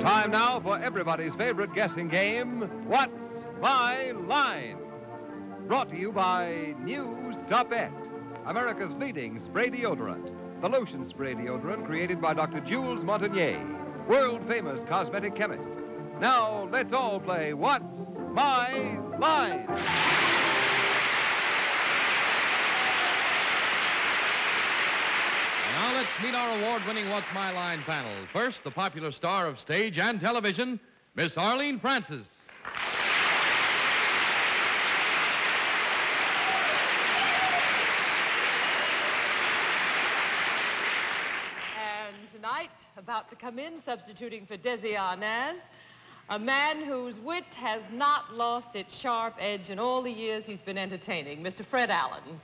Time now for everybody's favorite guessing game What's My Line? Brought to you by new Stopette, America's leading spray deodorant. The lotion spray deodorant created by Dr. Jules Montenier, world famous cosmetic chemist. Now let's all play What's My Line? Now let's meet our award-winning What's My Line panel. First, the popular star of stage and television, Miss Arlene Francis. And tonight, about to come in, substituting for Desi Arnaz, a man whose wit has not lost its sharp edge in all the years he's been entertaining, Mr. Fred Allen.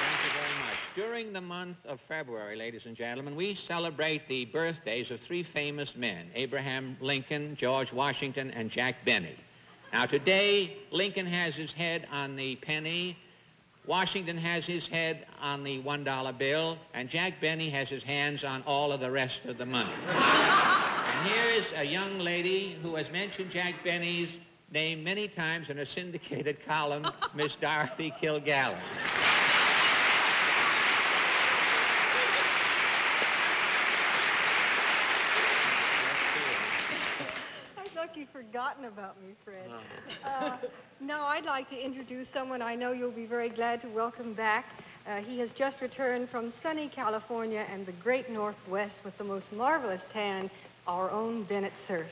Thank you very much. During the month of February, ladies and gentlemen, we celebrate the birthdays of three famous men Abraham Lincoln, George Washington, and Jack Benny. Now, today, Lincoln has his head on the penny, Washington has his head on the $1 bill, and Jack Benny has his hands on all of the rest of the money. and here is a young lady who has mentioned Jack Benny's name many times in a syndicated column, Miss Dorothy Kilgallen. I thought you'd forgotten about me, Fred. Uh, no, I'd like to introduce someone I know you'll be very glad to welcome back. Uh, he has just returned from sunny California and the great Northwest with the most marvelous tan, our own Bennett Cerf.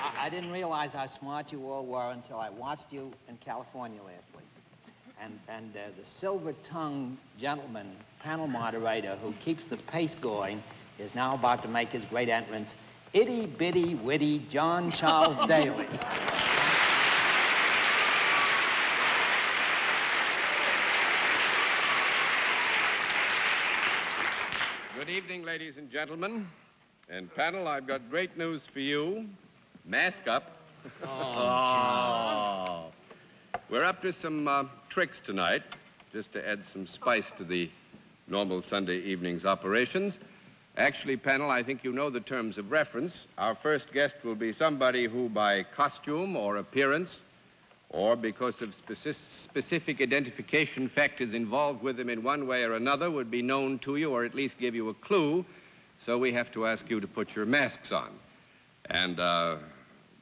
I, I didn't realize how smart you all were until I watched you in California last week. And, and uh, the silver-tongued gentleman, panel moderator who keeps the pace going is now about to make his great entrance. Itty bitty witty John Charles Daly. Good evening, ladies and gentlemen. And panel, I've got great news for you. Mask up. Oh. We're up to some uh, tricks tonight, just to add some spice to the normal Sunday evening's operations. Actually, panel, I think you know the terms of reference. Our first guest will be somebody who, by costume or appearance, or because of speci- specific identification factors involved with him in one way or another, would be known to you or at least give you a clue. So we have to ask you to put your masks on. And uh,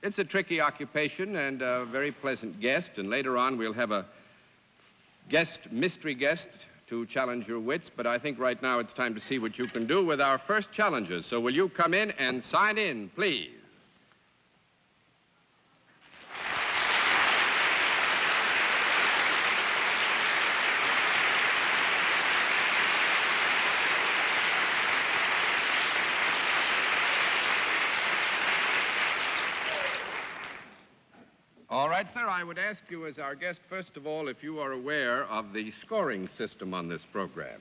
it's a tricky occupation and a very pleasant guest. And later on, we'll have a guest, mystery guest, to challenge your wits. But I think right now it's time to see what you can do with our first challengers. So will you come in and sign in, please? All right, sir. I would ask you, as our guest, first of all, if you are aware of the scoring system on this program.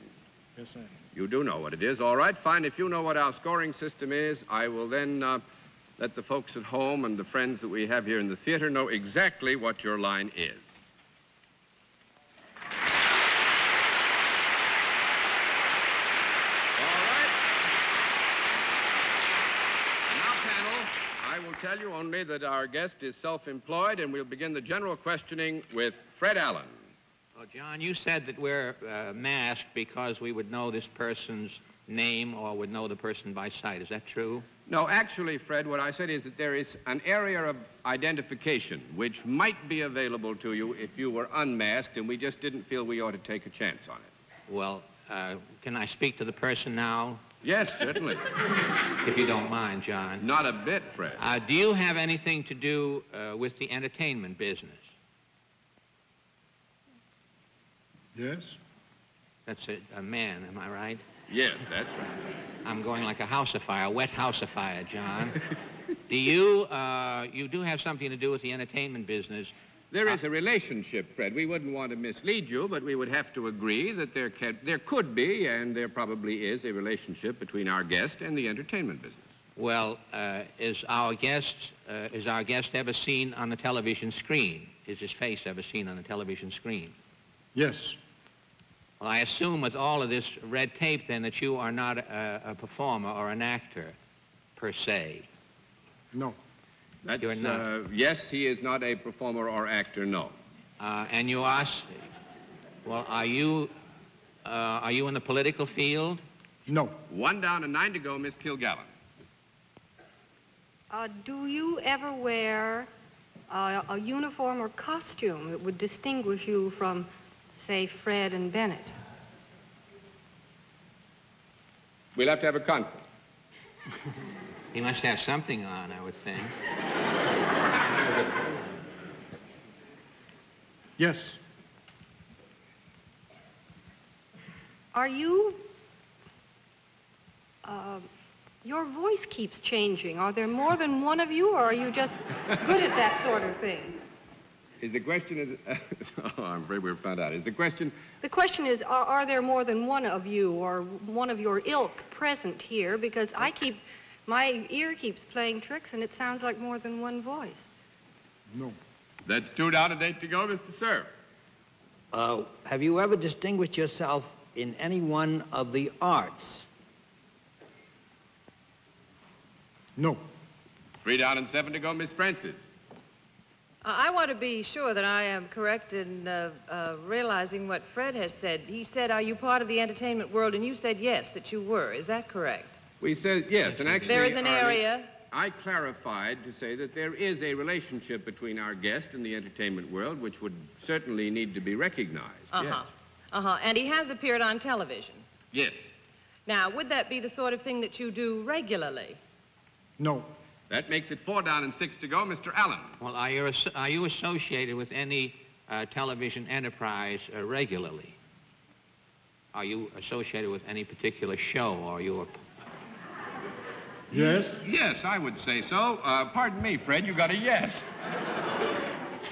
Yes, sir. You do know what it is. All right, fine. If you know what our scoring system is, I will then uh, let the folks at home and the friends that we have here in the theater know exactly what your line is. All right. Now, panel, I will tell you only that our guest is self-employed, and we'll begin the general questioning with Fred Allen. Well, John, you said that we're uh, masked because we would know this person's name or would know the person by sight. Is that true? No, actually, Fred, what I said is that there is an area of identification which might be available to you if you were unmasked, and we just didn't feel we ought to take a chance on it. Well, uh, can I speak to the person now? Yes, certainly. If you don't mind, John. Not a bit, Fred. Uh, do you have anything to do uh, with the entertainment business? Yes? That's a, a man, am I right? Yes, that's right. I'm going like a house of fire, a wet house of fire, John. do you, uh, you do have something to do with the entertainment business. There is a relationship, Fred. We wouldn't want to mislead you, but we would have to agree that there, can, there could be, and there probably is, a relationship between our guest and the entertainment business. Well, uh, is our guest uh, is our guest ever seen on the television screen? Is his face ever seen on the television screen? Yes. Well, I assume with all of this red tape, then, that you are not a, a performer or an actor, per se. No. That's, You're not. Uh, yes, he is not a performer or actor, no. Uh, and you ask, well, are you uh, are you in the political field? No. One down and nine to go, Miss Kilgallen. Uh, do you ever wear uh, a uniform or costume that would distinguish you from, say, Fred and Bennett? We'll have to have a conference. He must have something on, I would think. Yes. Are you. Uh, your voice keeps changing. Are there more than one of you, or are you just good at that sort of thing? Is the question is oh, I'm afraid we've found out. Is the question The question is are, are there more than one of you, or one of your ilk present here? Because I keep. My ear keeps playing tricks, and it sounds like more than one voice. No. that's two down and eight to go, Mr. Sir? Uh, have you ever distinguished yourself in any one of the arts? No. Three down and seven to go, Miss Francis. Uh, I want to be sure that I am correct in uh, uh, realizing what Fred has said. He said, Are you part of the entertainment world? And you said yes, that you were. Is that correct? We said yes, and actually There is an Arlie, area. I clarified to say that there is a relationship between our guest and the entertainment world, which would certainly need to be recognized. Uh huh. Uh huh. And he has appeared on television. Yes. Now, would that be the sort of thing that you do regularly? No. That makes it four down and six to go, Mr. Allen. Well, are you, are you associated with any uh, television enterprise uh, regularly? Are you associated with any particular show, or are you a... Yes. Yes, I would say so. Uh, pardon me, Fred, you got a yes.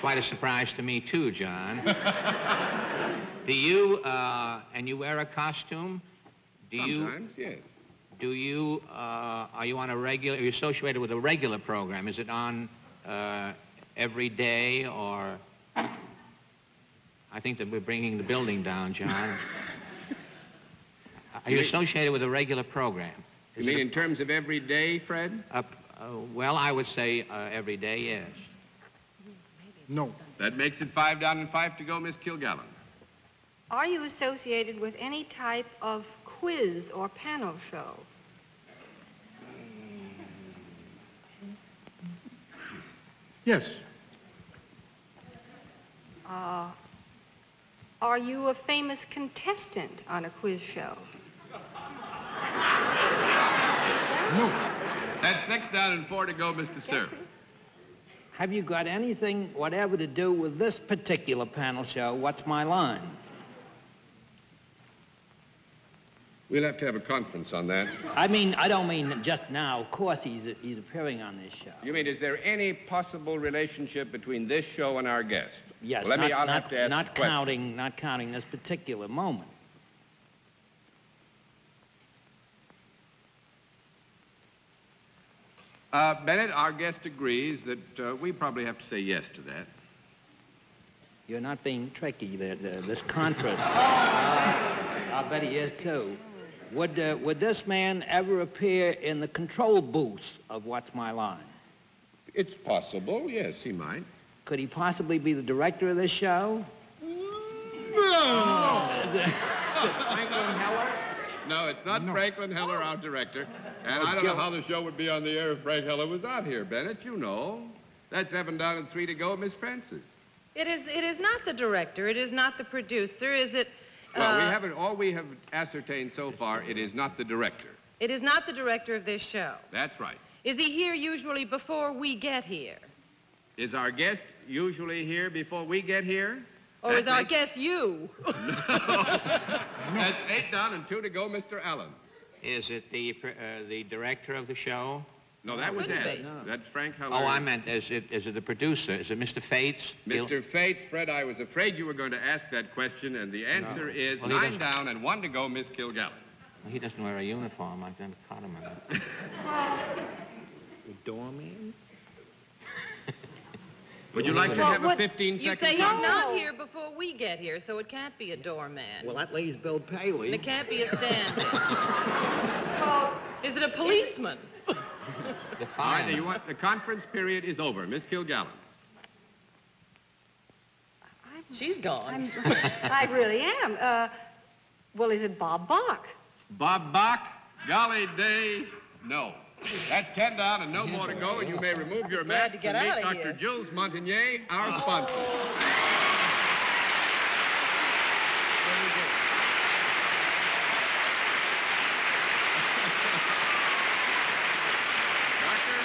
Quite a surprise to me, too, John. do you, uh, and you wear a costume? Do you, Sometimes, yes. do you, uh, are you on a regular, are you associated with a regular program? Is it on uh, every day, or... I think that we're bringing the building down, John. Are you associated with a regular program? You mean in terms of every day, Fred? a, uh, well, I would say uh, every day, yes. No. That makes it five down and five to go, Miss Kilgallen. Are you associated with any type of quiz or panel show? Yes. Uh, are you a famous contestant on a quiz show? No. That's six down and four to go, Mr. Sir. Have you got anything whatever to do with this particular panel show, What's My Line? We'll have to have a conference on that. I mean, I don't mean just now. Of course, he's, he's appearing on this show. You mean, is there any possible relationship between this show and our guest? Yes, Well, let not, me, I'll not, have to ask not counting, not counting this particular moment. Uh, Bennett, our guest agrees that uh, we probably have to say yes to that. You're not being tricky. The, the, this conference. I bet he is too. Would uh, would this man ever appear in the control booth of What's My Line? It's possible, yes, he might. Could he possibly be the director of this show? Franklin Heller? No, it's not Franklin Heller, our director. And I don't know how the show would be on the air if Frank Heller was out here, Bennett. You know. That's seven down and three to go, Miss Francis. It is, it is not the director. It is not the producer. Is it? Well, we uh, haven't, all we have ascertained so far, it is not the director. It is not the director of this show. That's right. Is he here usually before we get here? Is our guest usually here before we get here? Or That is our makes- guest you? That's eight down and two to go, Mr. Allen. Is it the, uh, the director of the show? No, that was Couldn't Ed. be. That's Frank Heller. Oh, I meant, is it, is it the producer? Is it Mr. Fates? He'll- Mr. Fates, Fred, I was afraid you were going to ask that question, and the answer is Well, he nine doesn't- down and one to go, Miss Kilgallen. He doesn't wear a uniform. I've never caught him in it. A doorman? Would you like to Well, have a what- 15 You second say he's time? not here before we get here, so it can't be a doorman. Well, that leaves Bill and Paley. it can't be a stand-in. Is it a policeman? The All right, fireman. you want, the conference period is over. Miss Kilgallen. She's gone. I'm, I really am. Uh, well, is it Bob Bach? Bob Bach, golly day, no. That's 10 down and no more to go, and you may remove your Glad mask to get and meet outta Dr. here. Jules Montenier, our sponsor. Doctor,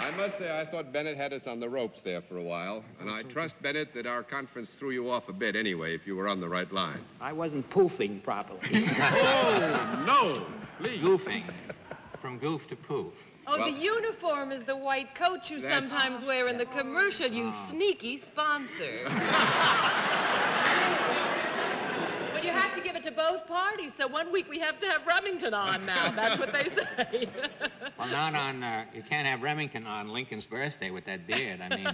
I must say I thought Bennett had us on the ropes there for a while, and I trust, Bennett, that our conference threw you off a bit anyway, if you were on the right line. I wasn't poofing properly. Oh, no, please. Goofing. From goof to poof. Oh, Well- the uniform is the white coat you That's- sometimes wear in the commercial, you sneaky sponsor. well, you have to give it to both parties, so one week we have to have Remington on now. That's what they say. Well, not on, uh, you can't have Remington on Lincoln's birthday with that beard. I mean,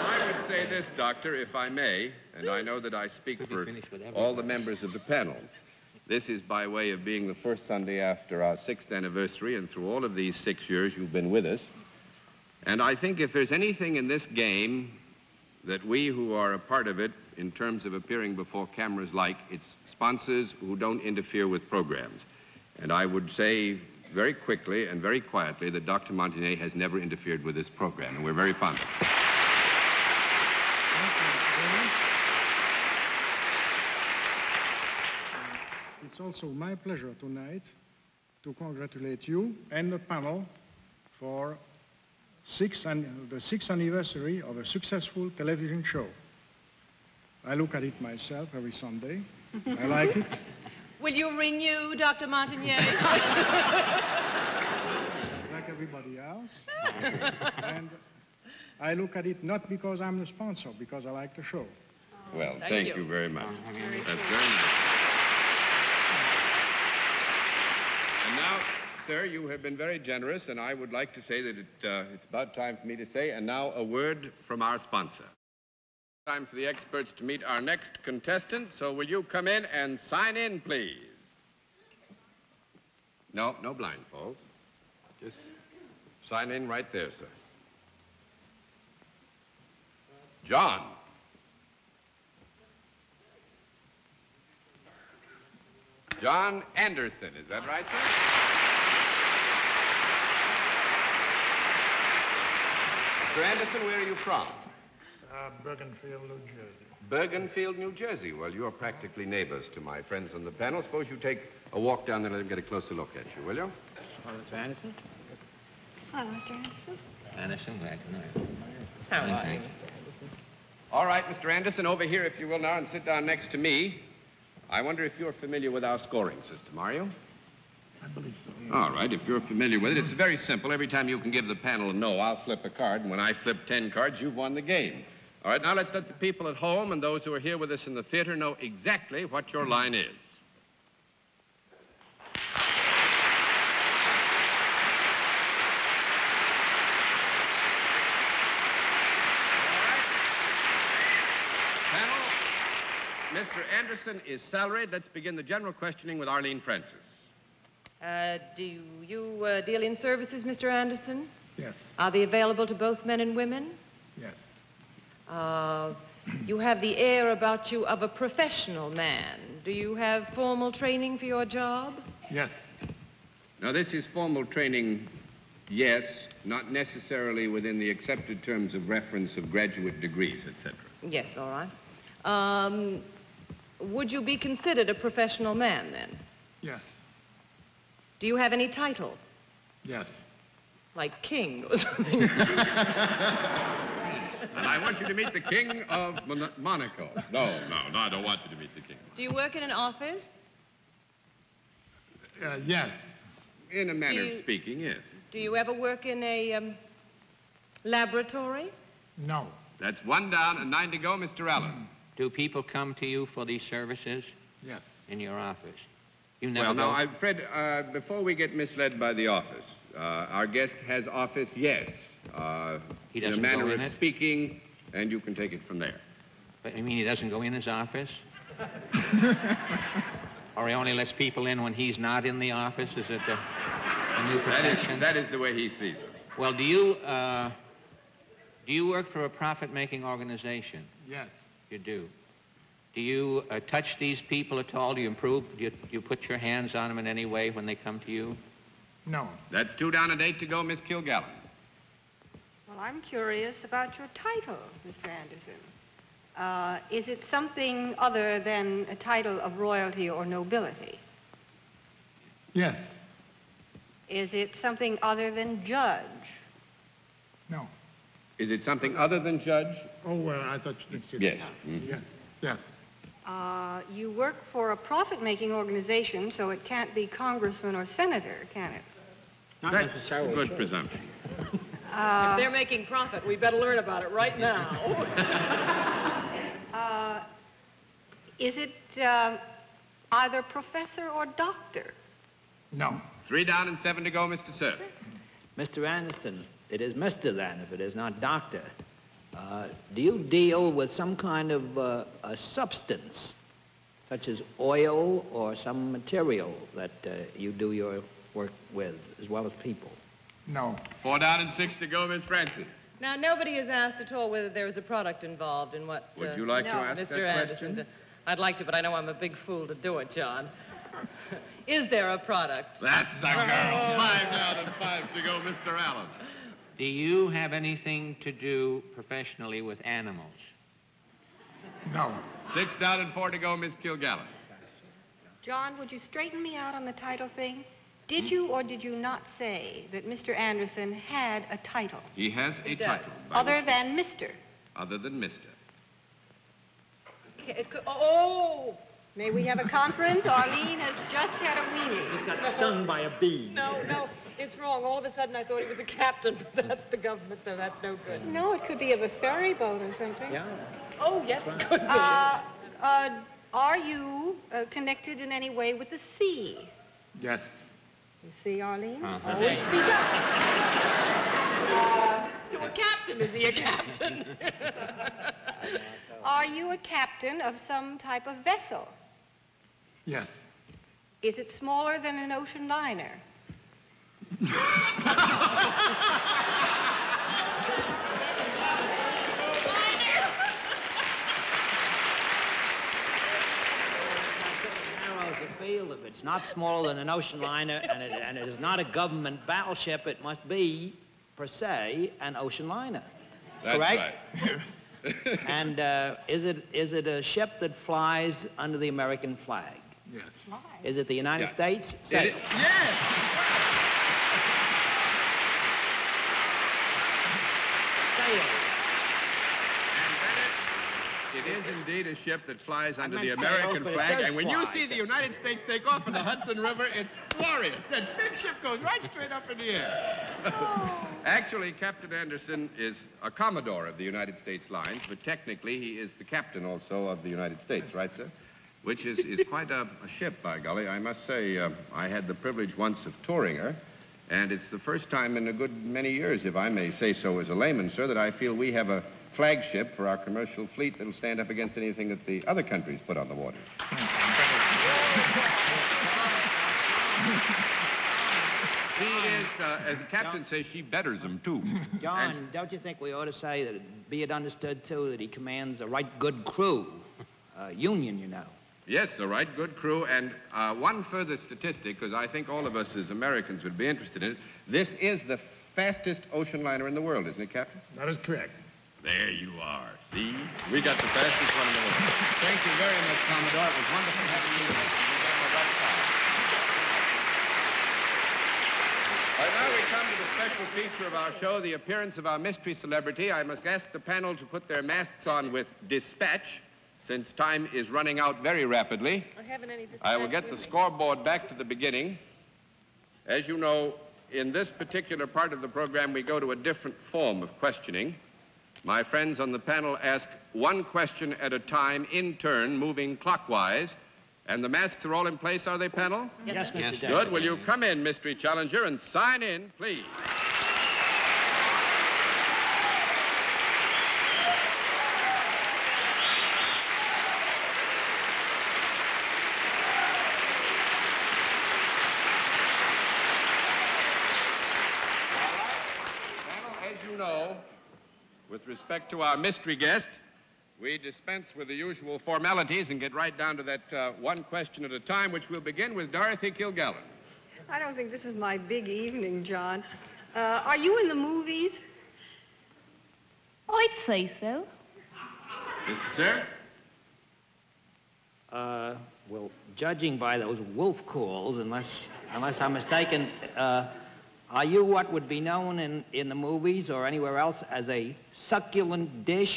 I would say this, Doctor, if I may, and I know that I speak Could for all the members of the panel. This is by way of being the first Sunday after our sixth anniversary, and through all of these six years, you've been with us. And I think if there's anything in this game that we who are a part of it, in terms of appearing before cameras like, it's sponsors who don't interfere with programs. And I would say very quickly and very quietly that Dr. Montenier has never interfered with this program, and we're very fond of it. It's also my pleasure tonight to congratulate you and the panel for six an- the sixth anniversary of a successful television show. I look at it myself every Sunday. I like it. Will you renew, Dr. Montenier? like everybody else. and I look at it not because I'm the sponsor, because I like the show. Well, Thank thank, you. you. very much. Okay. That's very nice. And now, sir, you have been very generous, and I would like to say that it, uh, it's about time for me to say, and now a word from our sponsor. Time for the experts to meet our next contestant, so will you come in and sign in, please? No, no blindfolds. Just sign in right there, sir. John. John Anderson, is that right, sir? Mr. Anderson, where are you from? Uh, Bergenfield, New Jersey. Bergenfield, New Jersey. Well, you're practically neighbors to my friends on the panel. Suppose you take a walk down there and let them get a closer look at you, will you? Mr. Anderson? Hello, Mr. Anderson. Anderson, glad to know you. How are you? All right, Mr. Anderson, over here, if you will now, and sit down next to me. I wonder if you're familiar with our scoring system, are you? I believe so. All right, if you're familiar with it, it's very simple. Every time you can give the panel a no, I'll flip a card, and when I flip ten cards, you've won the game. All right, now let's let the people at home and those who are here with us in the theater know exactly what your line is. Panel, Mr. Anderson is salaried. Let's begin the general questioning with Arlene Francis. Uh, do you uh, deal in services, Mr. Anderson? Yes, Are they available to both men and women? yes. Uh, you have the air about you of a professional man. Do you have formal training for your job? Yes. Now, this is formal training, yes, not necessarily within the accepted terms of reference of graduate degrees, etc. Yes, all right. Um, would you be considered a professional man then? Yes. Do you have any title, Yes. like king or something? And I want you to meet the King of Mon- Monaco. No, no, no, I don't want you to meet the King. Do you work in an office? Uh, yes. In a manner you- of speaking, yes. Do you ever work in a um, laboratory? No. That's one down and nine to go, Mr. Allen. Do people come to you for these services Yes. in your office? You never Well, go? now, I, Fred, uh, before we get misled by the office, uh, our guest has office, yes. Uh, He in a doesn't manner go in of it? speaking, and you can take it from there. But you mean he doesn't go in his office? or he only lets people in when he's not in the office? Is it a, a new profession? is, that is the way he sees it. Well, do you uh, do you work for a profit-making organization? Yes. You do. Do you uh, touch these people at all? Do you improve? Do you, do you put your hands on them in any way when they come to you? No. That's two down and eight to go, Miss Kilgallen. Well, I'm curious about your title, Mr. Anderson. Uh, is it something other than a title of royalty or nobility? Yes. Is it something other than judge? No. Is it something other than judge? Oh, well, I thought you said... Yes. Mhm. Yes. Yes. Uh, you work for a profit-making organization, so it can't be congressman or senator, can it? Not That's a necessarily. good presumption. Uh, if they're making profit, we better learn about it right now. uh, is it uh, either professor or doctor? No. Three down and seven to go, Mr. Sir. Mr. Anderson, it is Mr. then, if it is not Doctor. Uh, do you deal with some kind of uh, a substance, such as oil or some material that uh, you do your work with, as well as people? No. Four down and six to go, Miss Francis. now, nobody has asked at all whether there was a product involved in what. Would uh, you like to no, ask Mr. that Anderson, question? d- I'd like to, but I know I'm a big fool to do it, John. Is there a product? That's the girl. Five down and five to go, Mr. Allen. Do you have anything to do professionally with animals? No. Six down and four to go, Miss Kilgallen. John, would you straighten me out on the title thing? Did you or did you not say that Mr. Anderson had a title He has a He title. by other which- than Mr.? other than Mr. Ca- it could- Oh! May we have a conference? Arlene has just had a weenie. He got stung by a bee. No, no, it's wrong. All of a sudden, I thought he was a captain, but that's the government, so that's no good. No, it could be of a ferry boat or something. Yeah. Oh, yes, it could be. Uh, uh, are you uh, connected in any way with the sea? Yes. You see, Arlene? Uh-huh. Always speak up. Uh, to a captain, is he a captain? are you a captain of some type of vessel? Yes. Is it smaller than an ocean liner? Narrows the field. If it's not smaller than an ocean liner and it, and it is not a government battleship, it must be, per se, an ocean liner. That's Correct? right. And uh, is, it, is it a ship that flies under the American flag? Yes. Is it the United Yeah. States? It Say yes! sail. And Bennett, it is indeed a ship that flies under the American it flag, and when you see the United States take off in the Hudson River, it's glorious. That big ship goes right straight up in the air. Actually, Captain Anderson is a Commodore of the United States lines, but technically he is the captain also of the United States, right, sir? Which is, is quite a, a ship, by golly. I must say, uh, I had the privilege once of touring her, and it's the first time in a good many years, if I may say so as a layman, sir, that I feel we have a flagship for our commercial fleet that'll stand up against anything that the other countries put on the water. She is, uh, the captain says, she betters them, too. John, don't you think we ought to say that, be it understood, too, that he commands a right good crew? Uh, union, you know. Yes, a right good crew. And uh, one further statistic, because I think all of us as Americans would be interested in it. This is the fastest ocean liner in the world, isn't it, Captain? That is correct. There you are. See? We got the fastest one in the world. Thank you very much, Commodore. It was wonderful having you with us. You got the right time. All right, now we come to the special feature of our show, the appearance of our mystery celebrity. I must ask the panel to put their masks on with dispatch, since time is running out very rapidly. I haven't any I will get the distract with me. scoreboard back to the beginning. As you know, in this particular part of the program, we go to a different form of questioning. My friends on the panel ask one question at a time in turn, moving clockwise. And the masks are all in place, are they, panel? Yes, Mr. Deputy. Good. Will you come in, Mystery Challenger, and sign in, please? Panel, as you know, with respect to our mystery guest, we dispense with the usual formalities and get right down to that uh, one question at a time, which we'll begin with Dorothy Kilgallen. I don't think this is my big evening, John. Uh, are you in the movies? I'd say so. Mr. Sir? Uh, well, judging by those wolf calls, unless, unless I'm mistaken, uh, are you what would be known in, in the movies or anywhere else as a succulent dish?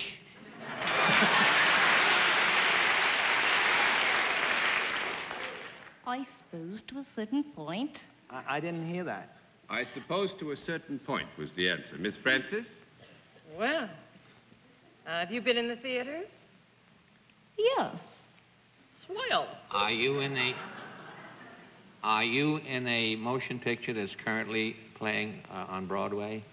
I suppose to a certain point. I, I didn't hear that. I suppose to a certain point was the answer. Miss Francis? Well, uh, have you been in the theater? Yes. Swell. Are you in a Are you in a motion picture that's currently playing uh, on Broadway?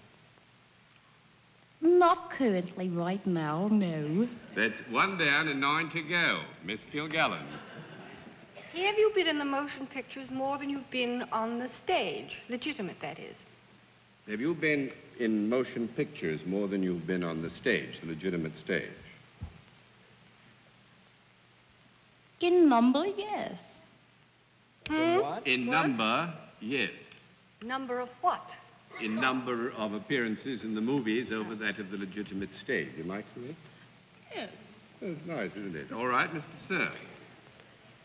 Not currently right now, no. That's one down and nine to go. Miss Kilgallen. Have you been in the motion pictures more than you've been on the stage? Legitimate, that is. Have you been in motion pictures more than you've been on the stage, the legitimate stage? In number, yes. Hmm? What? In number, yes. Number of what? In number of appearances in the movies over that of the legitimate stage. Am I correct? Yes. That's nice, isn't it? All right, Mr. Sir.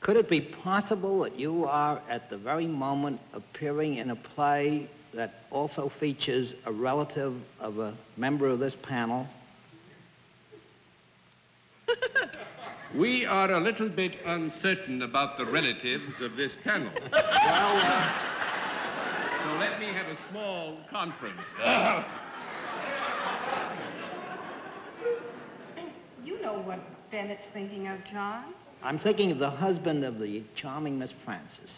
Could it be possible that you are at the very moment appearing in a play that also features a relative of a member of this panel? We are a little bit uncertain about the relatives of this panel. Well, uh, So let me have a small conference. You know what Bennett's thinking of, John. I'm thinking of the husband of the charming Miss Francis.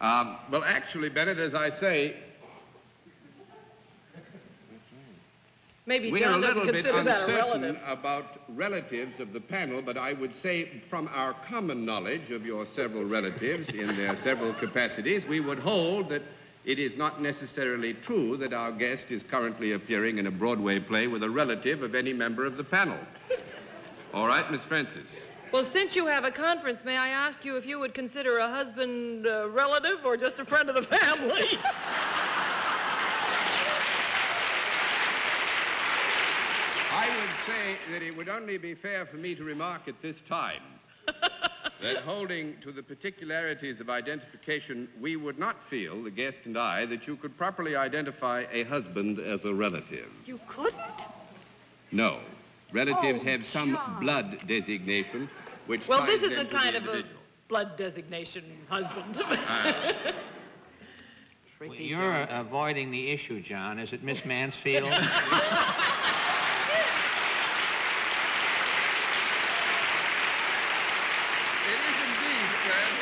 Um, well, actually, Bennett, as I say, Maybe we are a John doesn't little bit a uncertain about relatives of the panel, but I would say from our common knowledge of your several relatives in their several capacities, we would hold that it is not necessarily true that our guest is currently appearing in a Broadway play with a relative of any member of the panel. All right, Miss Francis. Well, since you have a conference, may I ask you if you would consider a husband a relative or just a friend of the family? I would say that it would only be fair for me to remark at this time that holding to the particularities of identification, we would not feel, the guest and I, that you could properly identify a husband as a relative. You couldn't? No. Relatives Oh, have some John. blood designation which well, this is them a kind of a blood designation husband. Ah. Well, you're uh, avoiding the issue, John. Is it Miss Mansfield? It is indeed, Fred.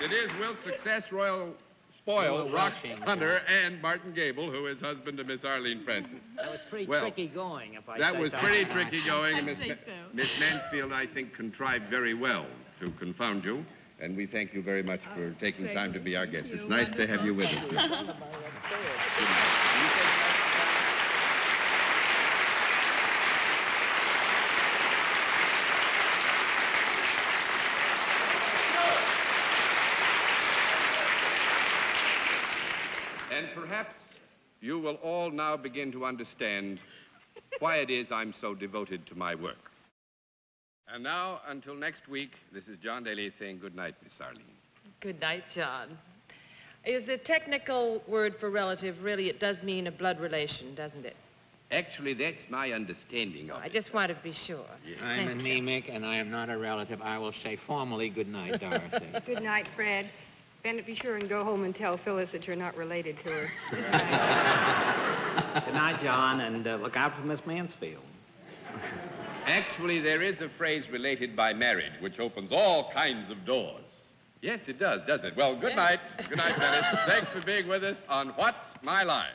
It is Will Success, Royal Spoil, Will Rock Washington. Hunter, and Martin Gabel, who is husband to Miss Arlene Francis. That was pretty Well, tricky going, if I That say was pretty myself. tricky going, and Miss, so. Miss Mansfield, I think, contrived very well to confound you. And we thank you very much for taking time to be our guest. It's nice to have you with us. Miss. Good night. You take And perhaps you will all now begin to understand why it is I'm so devoted to my work. And now, until next week, this is John Daly saying good night, Miss Arlene. Good night, John. Is the technical word for relative really, it does mean a blood relation, doesn't it? Actually, that's my understanding of I it. just want to be sure. I'm Thank you. anemic and I am not a relative. I will say formally good night, Dorothy. Good night, Fred. Bennett, be sure and go home and tell Phyllis that you're not related to her. Good night, John, and uh, look out for Miss Mansfield. Actually, there is a phrase related by marriage which opens all kinds of doors. Yes, it does, doesn't it? Well, good night. Good night, Bennett. Thanks for being with us on What's My Line.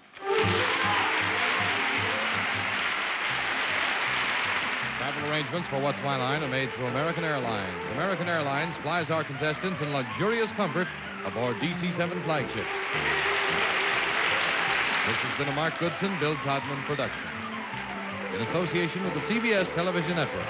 Travel arrangements for What's My Line are made through American Airlines. American Airlines flies our contestants in luxurious comfort aboard DC-7 flagship. This has been a Mark Goodson, Bill Todman production. In association with the CBS Television Network.